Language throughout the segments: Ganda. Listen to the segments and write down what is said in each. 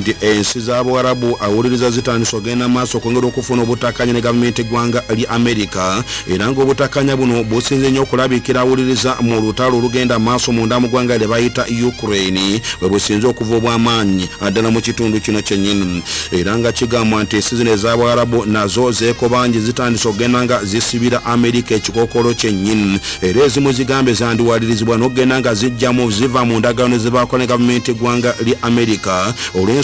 nti ensi z'abuwarabu awuliriza zitandisa ogenda maaso okwongera okufuna obutakanya ne gavumenti eggwanga li amerika era ng'obutakanya buno businze nnyo okulabikira awuliriza mu lutalo olugenda maaso munda mu ggwanga lye bayita ukraine bwe businze okuva obw'amaanyi addala mu kitundu kino kyennyini. Era nga kigambwa nti ensi zino ez'abuwarabu nazo zeekobangi zitandisa okugenda nga zisibira amerika ekikookolo kyennyini. Era ezimu zigambe zandiwalirizibwa n'okugenda nga zijjamu ziva mu ndagaano zebaako ne gavumenti eggwanga li amerika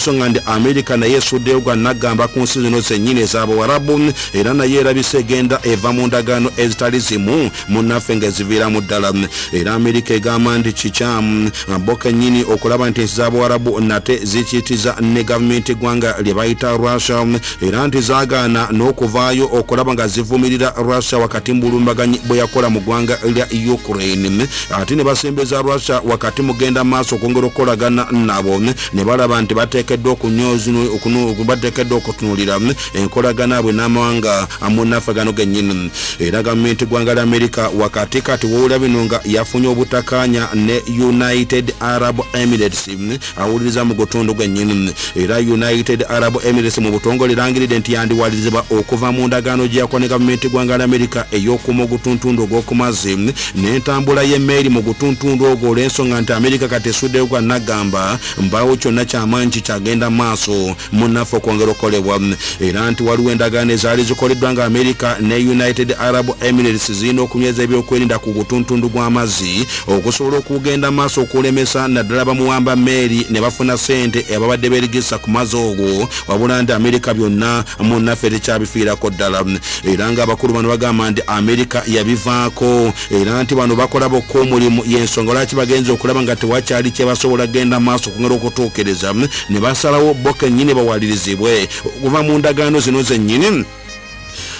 olw'ensonga nti amerika naye esuddeyo nagamba ku nsi zino zennyini ez'abuwarabu era naye erabise egenda eva mu ndagaano ezitali zimu munnaffe ng'eziviiramu ddala. Era amerika egamba nti kikyamu bo kennyini okulaba nti ensi z'abuwarabu nate zikiyitiza ne gavumenti eggwanga lye bayita russia era nti zaagaana n'okuvaayo okulaba nga zivumirira russia wakati mu bulumbaganyi bwe yakola mu ggwanga lya ukraine. Ate ne basembeza russia wakati mugenda maaso okwongera okukolagana nabo ne balaba nti bateekeddwa bateekeddwa okutunuulira enkolagana bwe n'amawanga amunaffe gano gennyini era gavumenti eggwanga lya amerika wakati kati wowula bino nga yafunye obutakanya ne united arab emirates awuliriza mu gutundu gwennyini era united arab emirates mu butongole erangiridde nti yandiwalirizibwa okuva mu ndagaano gye yakola ne gavumenti eggwanga lya amerika ey'okuma ogutuntundu ogw'okumazzi n'entambula y'emmeeri mu gutuntundu ogwo olw'ensonga nti amerika kati esuddeyo gwa nagamba mbaawo kyonna kyamaanyi kikyagenda maaso munnaffe okwongera okukolebwa. Era nti waliwo endagaano ezaali zikoleddwa nga amerika ne united arab emirates zirina okunyweza ebyokwerinda ku gutuntundu gw'amazzi okusobola okugenda maaso okulemesa naddala bamuwamba mmeeri ne bafuna sente ababadde beerigisa ku mazzi ogwo. Wabula nti amerika byonna munnaffe tekyabifiirako ddala. Era nga abakulu bano bagamba nti amerika yabivaako. Era nti bano bakola bokka omulimu. Yensonga lwaki bagenza okulaba nga tewakyali kyebasobola genda maaso okugenda okutuukiriza. Ne basalawo bo kennyini bawalirizibwe. Okuva mu ndagaano zino zennyini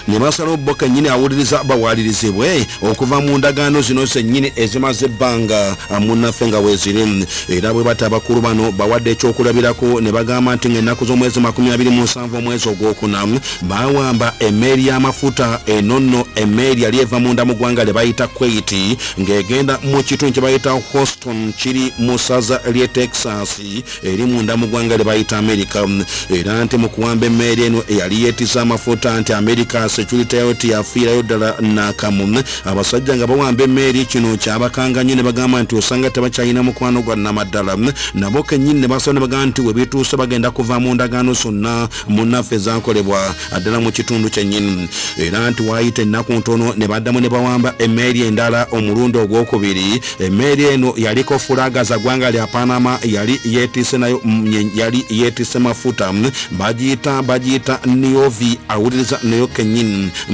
ne basalawo bo kennyini awuliriza bawalirizibwe okuva mu ndagaano zino zennyini ezimaze ebbanga munnaffe nga weeziri era bwe bati abakulu bano bawadde ekyokulabirako ne bagamba nti ngaennaku z'omwezi 27 omwezi ogwokuna bawamba emmeeri y'amafuta eno nno emmeeri yali eva munda mu ggwanga lye bayita kweit ng'egenda mu kitundu kye bayita houston kiri mu ssaza ly'e texas eri munda mu ggwanga lye bayita amerika era nti mu kuwamba emmeeri eno eyali yeetisa amafuta nti amerika security yayo tiyafiirayo ddala nakamu abasajja nga bawamba emmeeri kino kyabakanga nnyo ne bagamba nti osanga tebakyalina mukwano gwa namaddala nabo kennyini ne basaba ne bagamba nti we bituuse bagenda kuva mu ndagaano zonna munnaffe ezakolebwa addala mu kitundu kyennyini. Era nti waayita ennaku ntono ne baddamu ne bawamba emmeeri endala omulundi ogwokubiri. Emmeeri eno yaliko fulaga za ggwanga lya panama yali yeetise nayo yali yeetise mafuta. Bagiyita bagiyita niovi awuliriza nayo kennyini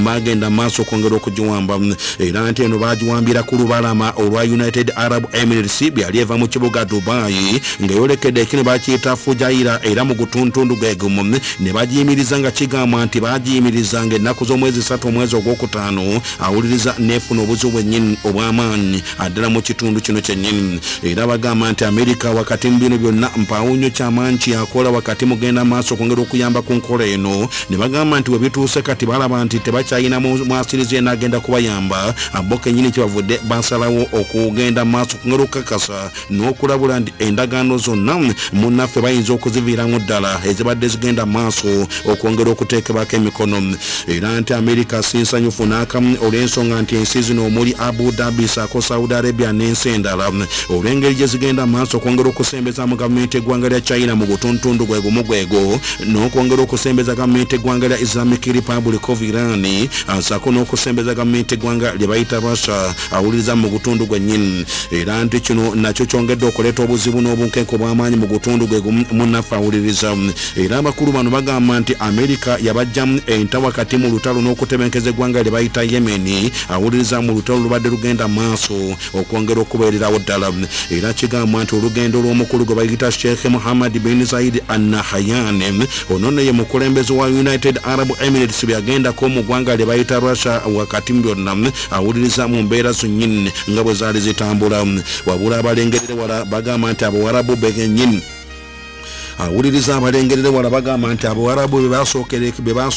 bagenda maaso okwongera okugiwamba era nti eno bagiwambira ku lubalama olwa united arab emirates. Byali eva mu kibuga dubai. Ngaeyolekedde ekino bakiyita fujaira. Era mu gutuntundu gegumu ne bagiyimiriza nga kigamba nti bagiyimiriza nga ennaku z'omwezi satu omwezi ogwokutaano. Awuliriza nefuna obuzibu bwennyini obw'amaanyi. Addala mu kitundu kino kyennyini. Era bagamba nti amerika wakati mu bino byonna mpaawo nnyo kyamaanyi kyakola wakati mugenda maaso okwongera okuyamba ku nkola eno. Ne bagamba nti webituuse kati balaba nti tebakyalina mwasirizi enagenda kubayamba. Bo kenyini kyebavudde basalawo okugenda maaso okwongera okukakasa n'okulabula nti endagaano zonna munnaffe bayinza okuziviiramu ddala ezibadde zigenda maaso okwongera okuteekebwako emikono. Era nti amerika sinsanyufu n'akamu olw'ensonga nti ensi zino omuli abu dhabi saako saudi arabia n'ensi endala. Olw'engeri gye zigenda maaso okwongera okusembeza mu gavumenti eggwanga lya china mu gutuntundu gwegumu gwego n'okwongera okusembeza gavumenti eggwanga lya islamic republic of iran saako n'okusembeza gavumenti eggwanga lye bayita russia awuliriza mu gutundu gwennyini era nti kino nakyo kyongedde okuleeta obuzibu n'obunkenke obw'amaanyi mu gutundu gwegumu munnaffe awuliriza. Era abakulu bano bagamba nti amerika yabajjamu enta wakati mu lutalo n'okutebenkeza eggwanga lye bayita yemeni awuliriza mu lutalo lubadde lugenda maaso okwongera okubeererawo ddala. Era kigambwa nti olugendo lw'omukulu gwe bayita sheikh muhammad bin zaid annahayane ono ne ye mukulembeze wa united arab emirates byagendako mu ggwanga lye bayita wakati byonna awuliriza mu mbeera zonnyini nga bwe zaali zitambula. Wabula abalengerere wala bagamba nti abawarabu begennyini awuliriza abalengerere wala bagamba nti abawarabu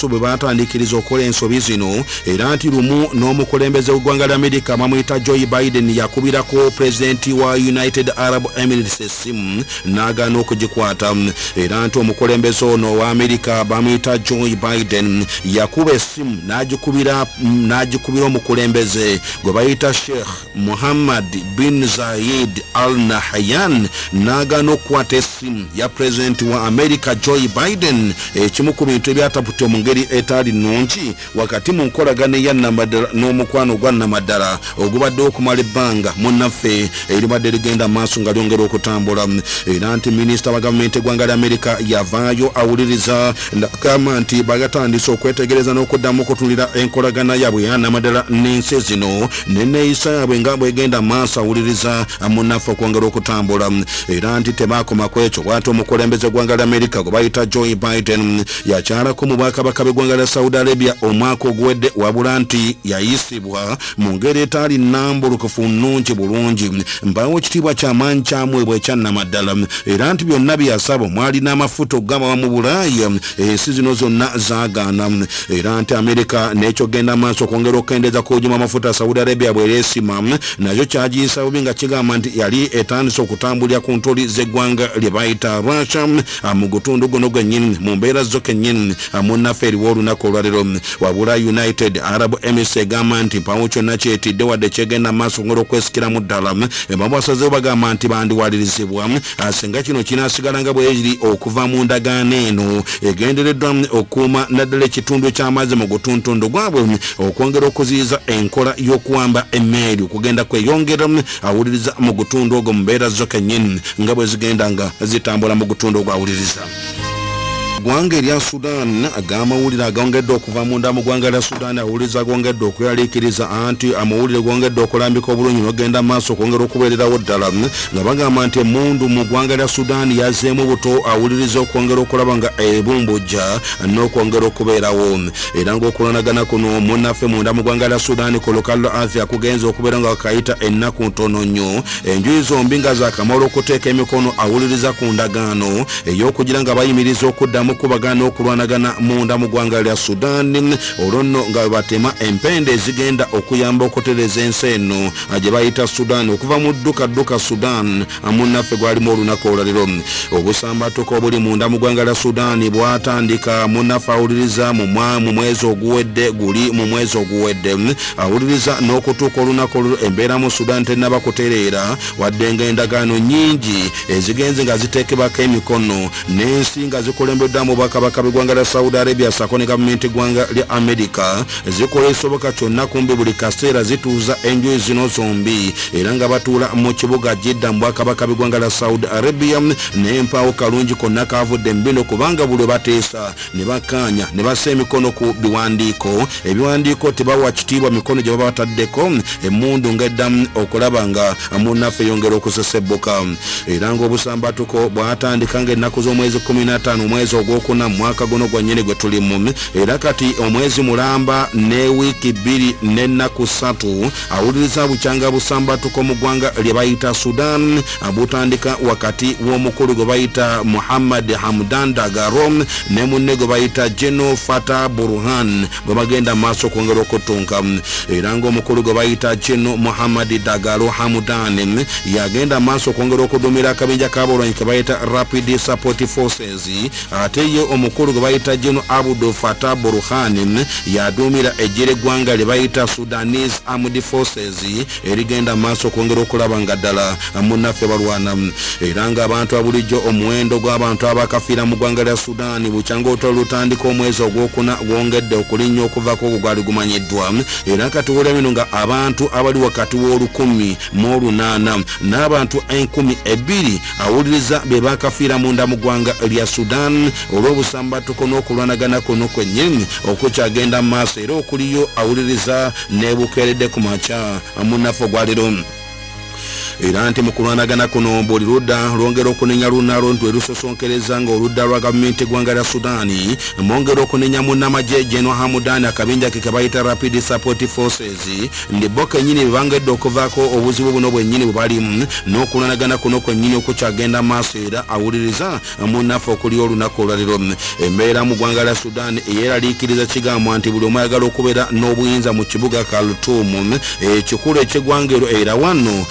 bwe batandikiriza okukola ensobi zino era nti lumu n'omukulembeze w'eggwanga lya amerika bamwyita joe biden yakubirako pulezidenti wa united arab emirates essimu n'agaana okugikwata. Era nti omukulembeze ono wa amerika bamwyita joe biden yakuba essimu n'agikubira omukulembeze gwe bayita sheikh muhammad bin zayid al nahyan n'agaana okukwata essimu ya pulezidenti wa amerika joe biden ekimu ku bintu ebyataputya mu ngeri etaali nnungi wakati mu eyannamaddala n'omukwano ogwa nnamaddala ogubadde okumala ebbanga munnaffe eribadde ligenda maaso nga lyongera okutambula era nti minisita wa gavumenti eggwanga lya amerika yavaayo awuliriza agamba nti bagatandise okwetegereza n'okuddamu okutunulira enkolagana yaabwe eyannamaddala n'ensi zino neneeyisa yaabwe nga bwegenda maaso awuliriza munnaffe okwongera okutambula. Era nti tebaakoma ku ekyo bwati omukulembeze eggwanga lya amerika gwe bayita joe biden yakyalako mu bwakabaka b'eggwanga lya saudi arabia omwaka oguwedde wabula nti yayisibwa mu ngeri etaali nambulukufu nnungi bulungi. Mpawo ekitiibwa kyamaanyi kyamwebwa ekyannamaddala era nti byonna byeyasaba mwali n'amafuta okugaba mu bulaaya ensi zino zonna zaagaana. Era nti amerika nekyogenda maaso okwongera okukendeeza kujuma amafuta saudi arabia bwereesima nakyo kyagiyisa bubi nga kigamba nti yali etandise okutambulira ku ntoli z'eggwanga lye bayita russia mu gutundu guno gwennyini mu mbeera zo kennyini munnaffe eriwo olunaku olwalero wabula united arab emis egamba nti mpawo kyonna kyetidde wadde kyegenda maaso ngera okwesikiramu ddala babasazewo bagamba nti bandiwalirizibwa singa kino kinasigala nga bwekiri okuva mu ndagaano eno egendereddwa okuuma naddala ekitundu eky'amazzi mu gutuntundu gwabwe okwongera okuziyiza enkola y'okuwamba emmeeri okugenda kweyongera awuliriza mu gutundu ogwo mu mbeera zo kennyini nga bwe zigenda nga zitambula mu gutundu okugonda ogwawulirizza ggwanga erya sudan ag'amawulire agongedde okuva munda mu ggwanga lya sudan awuliriza agongedde okweyaliikiriza anti amawulire gongedde okulambika obulungi nogenda maaso okwongera okubeererawo ddala nga bagamba nti emundu mu ggwanga lya sudan yazeemu buto awuliriza okwongera okulaba nga ebumbujja n'okwongera okubeerawo. Era ng'okulwanagana kuno munnaffe munda mu ggwanga lya sudan ku lukallo athia kugenza okubeera nga wakayita ennaku ntono nnyo. Enjuyi zombi nga zakamala okuteeka emikono awuliriza ku ndagaano ey'okugira nga bayimiriza okuddamu okubagana okulwanagana munda mu ggwanga lya sudan olwo nno nga batema empende ezigenda okuyamba okutereza ensi eno gye bayita sudan okuva mu ddukadduka sudan munnaffe gwalimu olunaku olwaliro obusambatuko obuli munda mu ggwanga lya sudan bwatandika munnaffe awuliriza mu mwezi oguwedde guli mu mwezi oguwedde. Awuliriza n'okutuuka olunaku olwo embeera mu sudan tenaba kutereera wadde nga endagaano nyingi ezigenze nga ziteekebwako emikono n'ensi nga zikulembeddwa mu bwakabaka bw'eggwanga lya saudi arabia sako ne gavumenti eggwanga lya amerika zikola ekisoboka kyonna kumbi buli kaseera zituuza enjuyi zino zombi. Era nga batuula mu kibuga jidda mu bwakabaka bw'eggwanga lya saudi arabia n'empaawo kalungi konna kavudde mu bino kubanga buli bateesa ne bakkaanya ne bassa emikono ku biwandiiko. Ebiwandiiko tebawa kitiibwa mikono gye baba bataddeko emundu ng'eddamu okulaba nga munnaffe yongera okusesebbuka. Era ng'obusambatuko bwatandika ng'ennaku z'omwezi 15 omwezi ogwokuna mu mwaka guno gwennyini gwe tulimu era kati omwezi mulamba ne wiiki bbiri n'ennaku ssatu awuliriza bukyanga busambatuko mu ggwanga lye bayita sudan butandika wakati w'omukulu gwe bayita muhammad hamdan dagarom ne munne gwe bayita geno fata burhan gwe bagenda maaso okwongera okutunka. Era ng'omukulu gwe bayita geno muhammad dagaro hamdan yagenda maaso okwongera okudumira akabinja kabolwanyi ke bayita rapid support forces ate ye omukulu gwe bayita geno abudu fata burhan yadumira ejjera eggwanga lye bayita sudanese armed forces erigenda maaso okwongera okulaba nga ddala munnaffe balwana. Era ng'abantu abulijjo omuwendo gw'abantu abakafiira mu ggwanga lya sudaani bukyanga otolo lutandika omwezi ogwokuna gwongedde okulinnya okuvako ogwo gwali gumanyiddwa. Era kati wulira bino nga abantu abali wakati w'olukumi mu olunaana n'abantu enkumi ebbiri awuliriza be bakafiira munda mu ggwanga lya sudan olw'obusambatuko n'okulwanagana kuno kwennyini okukyagenda mu maaso era okuliyo awuliriza nebukeeredde ku makya. Munnaffe ogwaliro era nti mu kulwanagana kuno buli ludda lwongera okunenya lunalo nti werusosonkereza nga oludda lwa gavumenti eggwanga lya sudaani mwongera okunenya munnamagye geno hamudani akabinja ke kebayita rapid support forces ndi bo kenyini bebangedde okuvaako obuzibu buno bwennyini bwe balimu n'okulwanagana kuno kwennyini okukyagenda maaso era awuliriza munnaffe okuli olunaku olwaliro. Embeera mu ggwanga lya sudaani eyeraliikiriza kigambwa nti buli omu ayagala okubeera n'obuyinza mu kibuga kaltuumu ekikulu eky'eggwanga ero era wano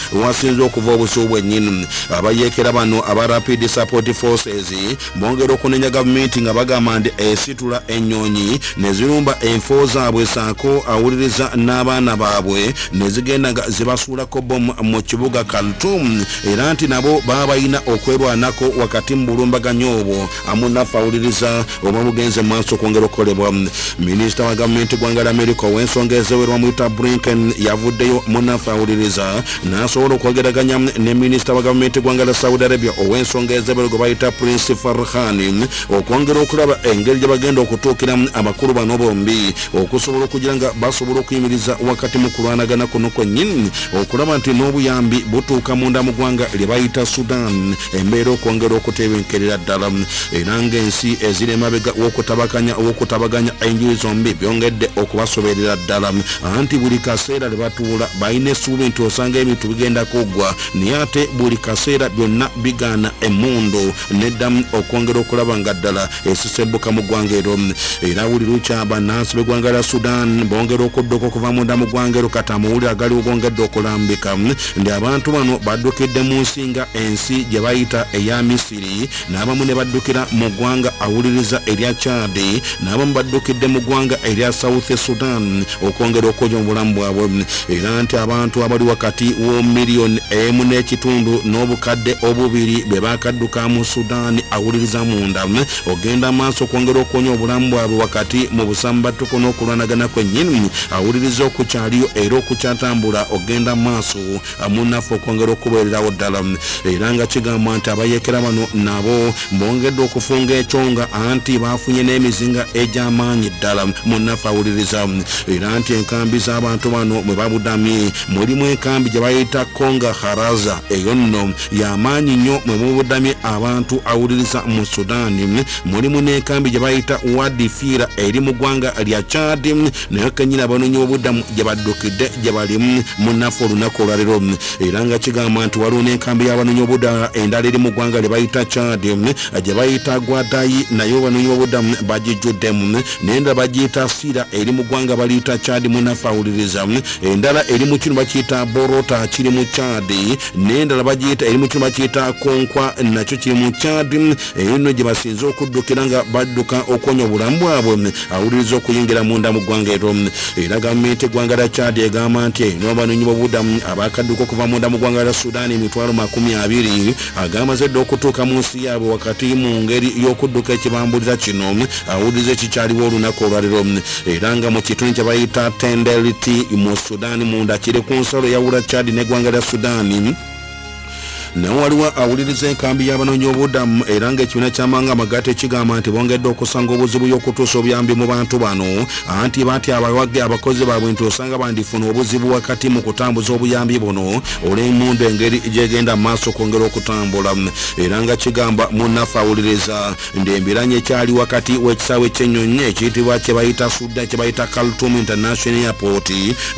wasinze okuva obusubu bwennyini. Abayeekera bano aba rapid support forces bongera okunenya gavumenti nga bagamba nti esitula ennyonyi ne zirumba enfo zaabwe saako awuliriza n'abaana baabwe ne zigenda nga zibasuulako bomu mu kibuga kaltum era nti nabo baba balina okwerwanako wakati mu bulumbaganyo obwo. Amunaffe awuliriza oba bugenze mu maaso okwongera okukolebwa. Minisita wa gavumenti gwanga lya america ow'ensonga ezewerwa muyita blinken yavuddeyo munaffe awuliriza. N'asobola okwogeraganya ne minisita wa gavumenti gwanga lya saudi arabia ow'ensonga ezewerwa gwe bayita prince farhan okwongera okulaba engeri gye bagenda okutuukiramu abakulu bano bombi okusobola okugira nga basobola okuyimiriza wakati mu kulwanagana kuno kwennyini okulaba nti n'obuyambi butuuka munda mu ggwanga lye bayita sudan embeera okwongera okutebenkerera ddala. Era ng'ensi eziri emabega w'okutabaganya w'okutabaganya enjuyi zombi byongedde okubasoberera ddala. Anti buli kaseera lwe batuula balina essuubi nti osanga ebintu bigenda kuggwa naye ate buli kaseera byonna bigaana emmundu. Neddamu okwongera okulaba nga ddala esisembuka mu ggwanga ero era buli lukya bannansi b'eggwanga lya sudan bongera okudduka okuva munda mu ggwanga ero kati amawulire agaliwo gongedde okulambika. Ndi abantu bano baddukidde mu nsi nga ensi gye bayita eya misiri n'abamu ne baddukira mu ggwanga awuliriza erya chadi n'abamu baddukidde mu ggwanga erya south sudan okwongera okwoja mu bulamu bwabwe. Era nti abantu abali wakati w'omiliyoni emu n'ekitundu n'obukadde obubiri be bakadduka mu sudan awuliriza munda ogenda maaso okwongera okwonya obulamu bwabwe wakati mu busambatuko n'okulwanagana kwennyini awuliriza okukyaliyo era okukyatambula ogenda maaso. Munaffe okwongera okubeererawo ddala. Era nga kigamba nti abayekera bano nabo bongedde okufunga ekyonga anti bafunye n'emizinga egy'amaanyi ddala. Munaffe awuliriza. Era nti enkambi z'abantu bano mwe babudamye. Mulimu enkambi gye bayita konga haraza eyo nno y'amaanyi nnyo mwe mubudamye abantu awuliriza mu sudaani mulimu n'enkambi gye bayita wadifiira eri mu ggwanga lya chadi naye kenyini abanoonyi b'obuddamu gye baddukidde gye balimu munaffe olunaku olwaliro. Era nga kigamba nti waliwo n'enkambi y'abanoonyi b'obuddamu endala eri mu ggwanga lye bayita chadi gye bayita gwadayi naye abanoonyi b'obuddamu bagijjuddemu. Nendala bagiyita sira eri mu ggwanga baliyita chadi munaffe awuliriza. Endala eri mu kino bakiyita borota kiri mu chadi nendala bagiyita eri mu kino bakiyita konkwa nakyo kiri mu chadi. Eno gye basinze okuddukira nga badduka okwonya obulamu bwabwe awuliriza okuyingira munda mu ggwanga ero era gavumenti eggwanga lya chadi egamba nti n'abanoonyi b'obuddamu abakadduka okuva munda mu ggwanga lya sudaani emitwalo makumi abiri. Agamaze dde okutuuka mu nsi yaabwe wakati mu ngeri y'okudduka ekibambulira kino awuliriza ekikyaliwo olunaku olwaliro era nga mu kitundu kye bayita tendeliti mu sudaani munda. Kiri ku nsalo eyawula chadi n'eggwanga lya sudaani done him nawe waliwo awuliriza enkambi y'abanoonyi obuddamu era ng'ekibiina kyamanga amagate kigamba nti bongedde okusanga obuzibu y'okutuusa obuyambi mu bantu bano anti bati abawage abakozi baabwe nti osanga bandifuna obuzibu wakati mu kutambuza obuyambi buno olw'emundu engeri gyegenda maaso okwongera okutambula. Era nga kigamba munnaffe awuliriza ndi embiranye ekyali wakati w'ekisaawe ky'ennyonyi ekiyitibwa kye bayita sudda kye bayita kaltum international airport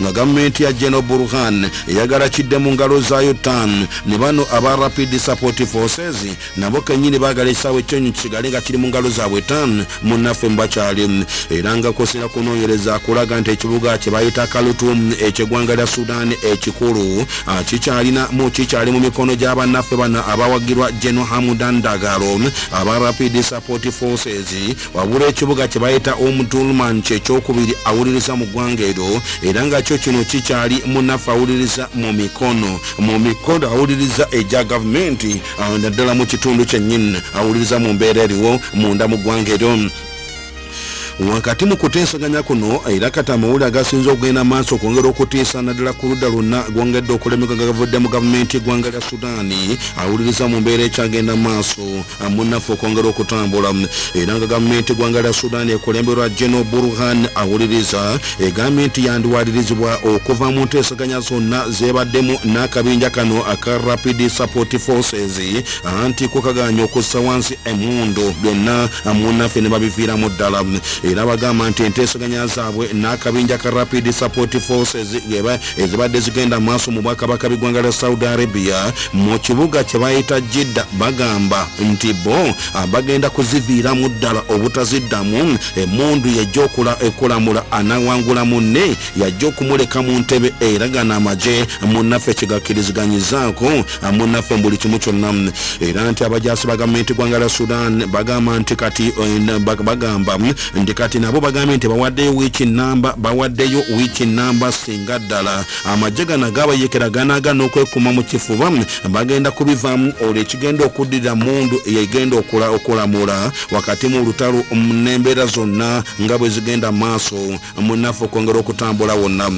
nga gavumenti ya geno burhan eyagala kidde mu ngalo zaayo tan ne bano aba rapid support forces nabo kenyini bagala ekisaawe kyonyi kisigale nga kiri mu ngalo zaabwe tan munnaffe mubakyali era nga kosera kunoonyereza kulaga nti ekibuga kye bayita kalutum ekyeggwanga lya sudan ekikulu kikyalina mu kikyali mu mikono gy'abannaffe bano abawagirwa geno hamudan dagalo aba rapid support forces. Wabula ekibuga kye bayita omutulman kyekyokubiri awuliriza mu ggwanga eryo era nga kyo kino kikyali munnaffe awuliriza mu mikono. Mu mikono awuliriza egya gavumenti naddala mu kitundu kyennyini. Awuliriza mu mbeera eriwo munda mu ggwanga eryo wakati mu kuteesaganya kuno era kati amawulire agasinza okugenda maaso okwongera okutiisa naddala ku ludda lwonna gwongedde okulemeka gavudde mu gavumenti eggwanga lya sudaani awuliriza mu mbeera ekyagenda maaso munnaffe okwongera okutambula. Era nga gavumenti eggwanga lya sudaani ekulemberwa geno burhan awuliriza egambye nti yandiwalirizibwa okuva mu nteesaganya zonna zebaddemu n'akabinja kano aka rapid support forces anti kukaganya okussa wansi emundu byonna munnaffe ne babiviiramu ddala era bagamba nti enteesaganya zaabwe n'akabinja ka rapid support forces ezibadde zigenda maaso mu bwakabaka bigwanga lya saudi arabia mu kibuga kye bayita jidda bagamba nti bo bagenda kuziviiramu ddala obutaziddamu emundu yajja okulamula anawangula munne yajja okumuleka mu ntebe era gano amagye munnaffe kigakkirizganyizaako munnaffe mu buli kimu kyonna. Era nti abajasi ba gavumenti gwanga lya sudan bagamba nti kati bagamba nti kati nabo bagambye nti bawaddeyo wiiki namba bawaddeyo wiiki namba singa ddala. Amagye gano gabayekera ganaga n'okwekuma mu kifuba bagenda kubivaamu olwo ekigenda okuddirira mundu yegenda okulamula. Wakati mu lutalo n'embeera zonna nga bwe zigenda maaso munaffe okwongera okutambula wonna.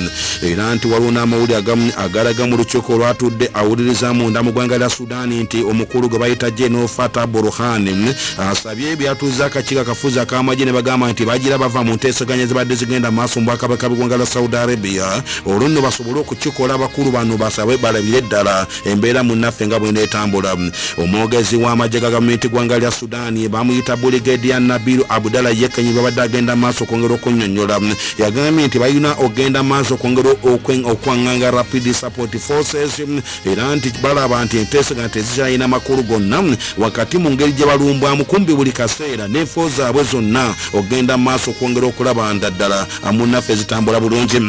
Era nti waliwo n'amawulire agalaga mu lukiiko olwatudde awuliriza munda mu ggwanga lya sudaani nti omukulu gwe bayita jeno fata burhan asabye ebyatuuza akakiiko akafuzi ak'amagye ne bagamba nti bagira bava mu nteesaganya zibadde zigenda maaso mu bwakabaka bw'eggwanga lya saudi arabia. Olwo nno basobole okukikola abakulu bano basabe balabire ddala embeera munnaffe nga bweneetambula omwogezi w'amagye ga gavumenti ggwanga lya sudaani bamuyita buligedia nabiru abdala yekenyi babadde agenda maaso okwongera okunyonyola. Yagambye nti balina okgenda maaso okwongera okwaŋŋanga rapid support forces era nti balaba nti enteesaganya tezikyalina makulu gonna. Wakati mu ngeri gye balumbwamu kumbi buli kaseera n'enfo zaabwe zonna okgenda maaso okwongera okulaba ndaddala munnaffe zitambula bulungi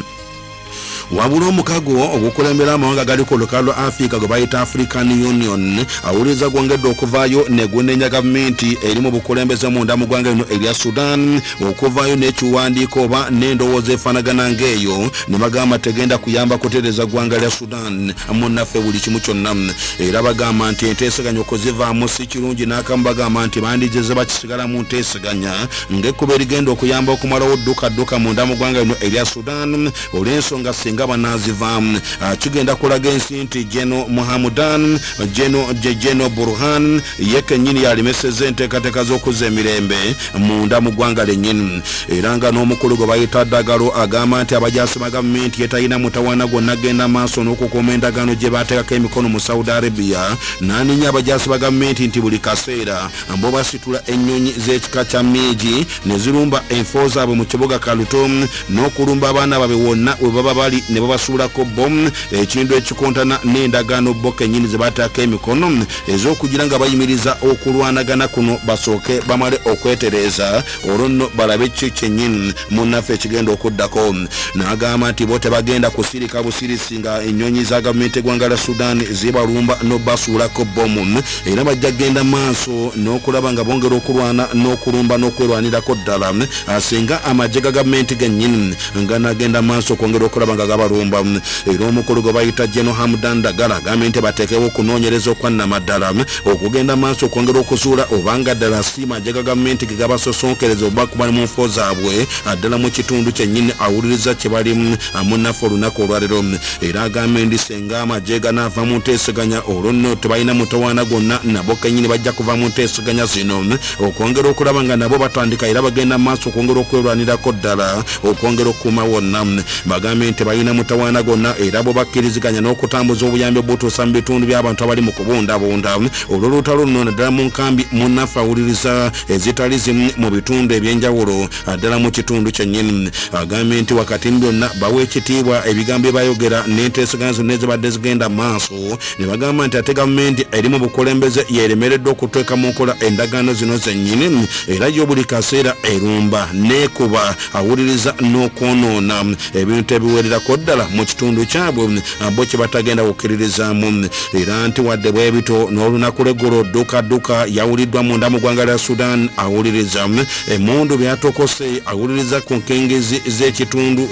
wabula omukago ogukulembera amawanga gali ku lukalo lwa africa gwe bayita african union awuliriza gwongedde okuvaayo negunenya gavumenti eri mu bukulembeze munda mu ggwanga lino erya sudan okuvaayo n'ekiwandiiko oba n'endowooza efaanagana ng'eyo ne bagamba tegenda kuyamba kutereeza ggwanga lya sudan munnaffe buli kimu kyonna. Era bagamba nti enteesaganya okuzivaamu si kirungi n'akamu bagamba nti bandigeze bakisigala mu nteesaganya ng'ekkuba erigenda okuyamba okumalawo ddukadduka munda mu ggwanga lino erya sudan olw'ensonga singa nga banazivaamu kigenda kulaga ensi nti jeno muhamudan jeno jeno burhan ye kenyini yalimeseza enteekateeka z'okuzza emirembe munda mu ggwanga lennyini era nga n'omukulu gwe bayita ddagalo agamba nti abajasi ba gavumenti yetalina mutawaana gwonna agenda maaso n'okukuuma endagaano gye bateekako emikono mu saudi arabia. N'aninya abajasi ba gavumenti nti buli kaseera mbo basitula ennyonyi z'ekika kya miigi ne zirumba enfo zaabwe mu kibuga kalutom n'okulumba abaana babe wonna we baba bali ne babasuulako bom ekintu ekikontana n'endagaano bo kennyini ze bateekako emikono ez'okugira nga bayimiriza okulwanagana kuno basooke bamale okwetereeza. Olwo nno balabe ki kyennyini? Munnaffe ekigenda okuddako. N'agamba nti bo tebagenda kusirika busirisi nga ennyonyi za gavumenti eggwanga lya sudan zibalumba n'obasuulako bomu era bajja kgenda maaso n'okulaba nga bongera okulwana n'okulumba n'okwerwanirako ddala singa amagye ga gavumenti gennyini nga nagenda maaso okwongera okulaba nga gabalumba era omukulu gwe bayita jeno hamdan dagala agambye nti bateekewo okunoonyereza okwannamaddala okugenda maaso okwongera okuzuula obanga ddala si magye ga gavumenti ge gabasosonkereza oba kuba mu nfo zaabwe addala mu kitundu kyennyini awuliriza kye balimu munnaffe olunaku olwaliro era agambye ndi senga amagye ganaava mu nteeseganya olwo nno tebalina mutawaana gwonna nabo kennyini bajja kuva mu nteeseganya zino okwongera okulaba nga nabo batandika era bagenda maaso okwongera okwerwanirako ddala okwongera okukuuma wonna bagambye nti balina mutawaana gonna era bwe bakkiriziganya n'okutambuza obuyambi obutuusa mu bitundu by'abantu abali mu kubundabunda. Olw'olutalo luno naddala mu nkambi munnaffe awuliriza ezitali zimu mu bitundu ebyenjawulo addala mu kitundu kyennyini. Agambye nti wakati mu byonna bawa ekitiibwa ebigambo ebayogera n'enteeseganya zonna ezibadde zigenda maaso ne bagamba nti ate gavumenti eri mu bukulembeze yeeremereddwa okuteeka mu nkola endagaano zino zennyini era yo buli kaseera erumba neekuba awuliriza n'okwonoona. Ebintu ebiwererako ko ddala mu kitundu kyabwe bo kye batagenda kukkiririzaamu era nti wadde bwe bito n'olunaku lweggolo dduka yawuliddwa munda mu ggwanga lya sudan awuliriza emundu byatokose awuliriza ku nkengezi z'ekitundu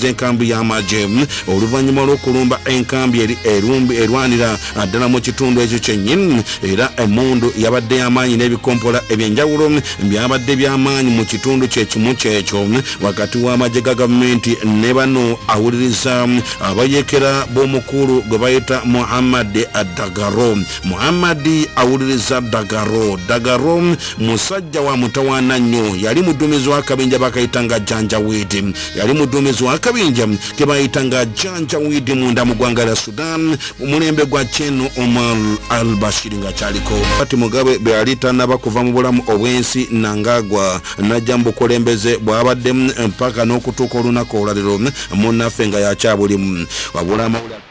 z'enkambi y'amagye oluvannyuma lw'okulumba enkambi erwanira ddala mu kitundu ekyo kyennyini era emundu yabadde y'amaanyi n'ebikompola ebyenjawulo byabadde by'amaanyi mu kitundu kyekimu kyekyo wakati w'amagye ga gavumenti ne bano awuliriza abayekera b'omukulu gwe bayita muhammad dagaro muhammadi awuliriza dagaro dagaro musajja wa mutawaana nnyo yali muduumizi w'akabinja bakayitanga janjawidi yali muduumizi w'akabinja ke bayitanga janjawidi munda mu ggwanga lya sudan. Omulembe gwa cheno omar al bashiri nga kyaliko. Ati mugabe bwe yali tanaba kuva mu bulamu obw'ensi nangagwa. Najja mu bukulembeze bw'abaddemu mpaka n'okutuuka olunaku olwaliro munnaffe nga yakyabulimu wabula amawulire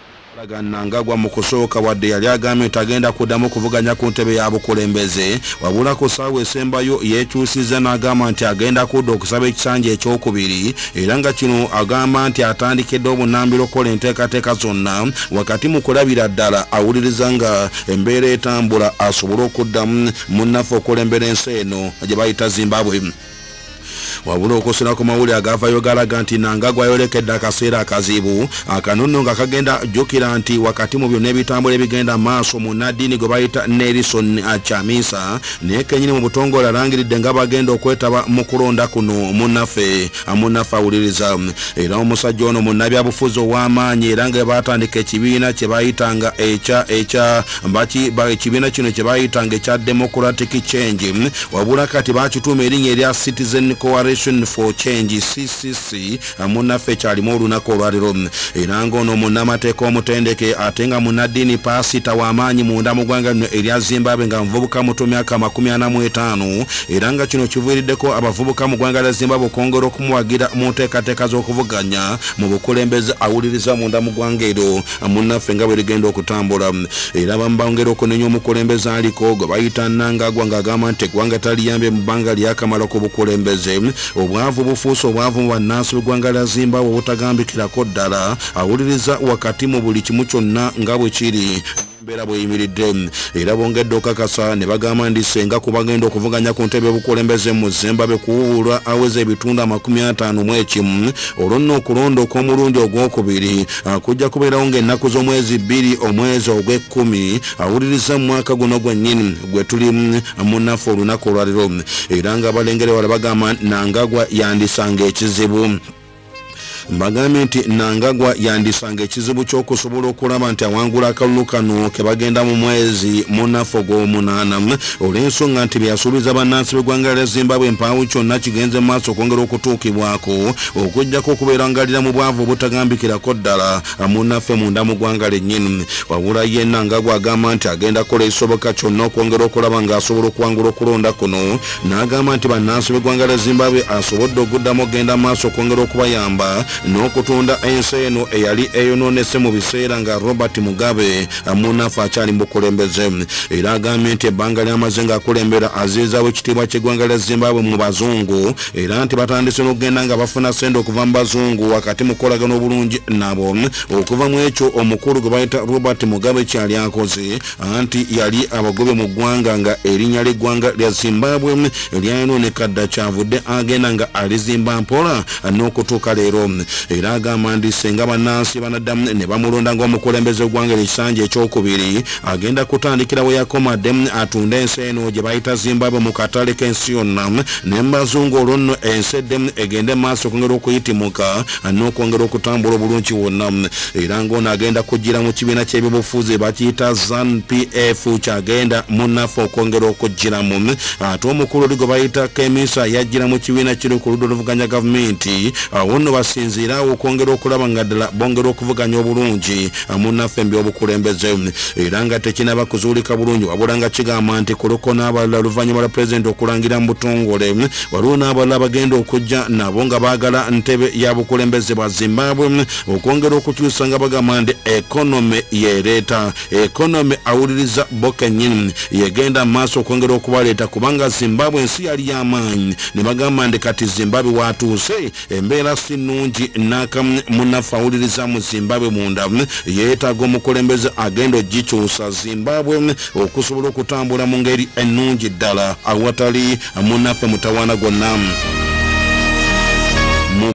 nangagwa mu kusooka wadde yali agambye nti agenda kuddamu okuvuganya ku ntebe ya bukulembeze. Wabula ku ssaawa esembayo yeekyusiza n'agamba nti agenda kudda okusaba ekisanja ekyokubiri era nga kino agamba nti atandikedde obunambiro okukola enteekateeka zonna. Wakati mu kulabira ddala awuliriza nga embeera etambula asobole okuddamu munnaffe okulembera ensi eno gye bayita zimbabwe wabula okusira ku mawulire agavayo galaga nti nanga gwayolekedde akaseera akazibu. Akanono nga kagenda jjukira nti wakati mu byonna ebitambula ebigenda maaso mu naddiini gwe bayita nelison chamisa naye kenyini mu butongole alangiridde nga bagenda okwetaba mu kulonda kuno munnaffe munnaffe awuliriza. Era omusajja ono munnabyabufuzi ow'amaanyi era nga batandika ekibiina kye bayitanga ekya ekya ekibiina kino kye bayitanga ekya democratic change. Wabula kati bakituuma erinnya erya citizen coalition for change ccc munnaffe ekyalimu olunaku olwaliro. Era ngaono munnamateeka omutendeke ate nga munnaddiini paasita w'amaanyi munda mu ggwanga lino erya zimbabwe nga muvubuka muto myaka 45 era nga kino kiviiriddeko abavubuka mu ggwanga lya zimbabwe okwongera okumuwagira mu nteekateeka z'okuvuganya mu bukulembeze awuliriza munda mu ggwanga eryo. Munnaffe nga bwe ligenda okutambula era bamu bongera okunenya omukulembeze aliko gwe bayita nangagwa ng'agamba nti eggwanga taliyambye mu bbanga lyakamala ku bukulembeze obwavu bufuuse obwavu mu bannansi b'eggwanga lya zimbabwe obutagambikirako ddala awuliriza wakati mu buli kimu kyonna nga bwe kiri embeera bweyimiridde. Era bongedde okakasa ne bagamba ndi senga kubagenda okuvuganya ku ntebe y'obukulembeze mu zimbabwe kuwuulwa aweza ebitundu amakumi ataano mu ekimu olwo nno okulonda okw'omulundi ogwokubiri kujja kubeerawo ng'ennaku z'omwezi bbiri omwezi ogw'ekkumi awuliriza mu mwaka guno gwennyini gwe tulimu munnaffe olunaku olwaliro. Era nga balengere wala bagamba nangagwa yandisanga ekizibu mbagambye nti nangagwa yandisanga ekizibu ky'okusobola okulaba nti awangula akalulu kano ke bagenda mu mwezi munafu ogw'omunaana olw'ensonga nti byasuubiza bannansi b'eggwanga lya zimbabwe empaawo kyonna kigenze mu maaso okwongera okutuukibwako. Okujjako okubeera ngalira mu bwavu obutagambikirako ddala munaffe munda mu ggwanga lyennyini wabula ye nangagwa agamba nti agenda kukola ekisoboka kyonna okwongera okulaba ng'asobola okuwangula okulonda kuno. N'agamba nti bannansi b'eggwanga lya zimbabwe asobodde okuddamu okgenda maaso okwongera okubayamba n'okutunda ensi eno eyali eyonoonese mu biseera nga robert mugabe munafu akyali mu bukulembeze era agambye nti ebbanga lyamaze ng'akulembera aziizaawo ekitiibwa ky'eggwanga lya zimbabwe mu bazungu era nti batandise n'okugenda nga bafuna sente okuva mu bazungu wakati mu kukolagana obulungi nabo. Okuva mu ekyo omukulu gwe bayita robert mugabe kyali akoze anti yali abagobye mu ggwanga nga erinnya ly'eggwanga lya zimbabwe lyayonooneka dda kyavudde agenda nga alizimba mpola n'okutuuka leero era agamba ndi senga bannansi banaddamu ne bamulonda ng'omukulembeze gwanga ekisanja ekyokubiri agenda kutandikira we yakomadde atunda ensi eno gye bayita zimbabwe mu katale k'ensi yonna ne mbazungu olwo nno ensi eddemu egende maaso okwongera okuyitimuka n'okwongera okutambula obulungi wonna era ng'ono agenda kujjira mu kibiina ky'ebyobufuzi bakiyita zan pf kyagenda munnaffe okwongera okujjiramu ate omukulu oli gwe bayita kemisa yajjira mu kibiina kiri ku ludda oluvuganya gavumenti awo nno basinziiraawo okwongera okulaba nga ddala bongera okuvuganya obulungi munnaffe mbyobukulembeze era nga tekinaba kuzuulika bulungi wabula nga kigamba nti kuliko n'abalala oluvannyuma lwa pulezidenti okulangira mu butongole waliwo n'abalala bagenda okujja nabo nga baagala ntebe ya bukulembeze bwa zimbabwe okwongera okukyusa nga bagamba nti ekonome yereeta ekonome awuliriza bo kennyini yegenda mu maaso okwongera okubaleeta kubanga zimbabwe ensi yali y'amaanyi ne bagamba nti kati zimbabwe watuuse embeera si nnungi nti naka munaffe awuliriza mu zimbabwe munda yeetaaga omukulembeze agenda ogikyusa zimbabwe okusobola okutambula mu ngeri ennungi ddala awatali munaffe mutawaana gwonna